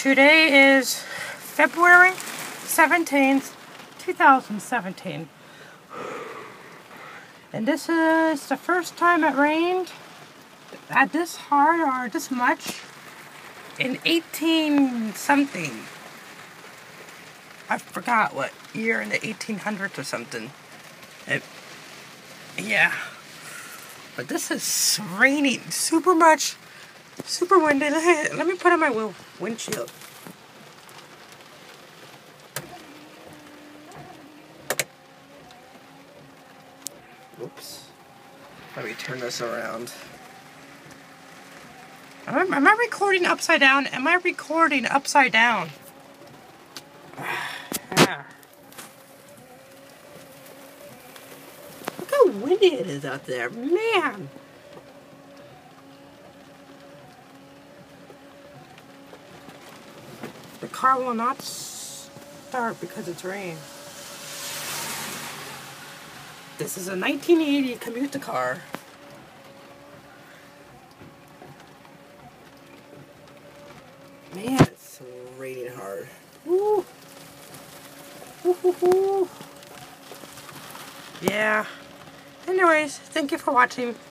Today is February 17th, 2017. And this is the first time it rained at this hard or this much in 18 something. I forgot what year in the 1800s or something. It, yeah. But this is raining super much Super windy. Let me put on my windshield. Oops. Let me turn this around. Am I, am I recording upside down? Am I recording upside down? yeah. Look how windy it is out there. Man. Car will not start because it's rain. This is a 1980 commuter car. Man, it's raining hard. Woo. Yeah. Anyways, thank you for watching.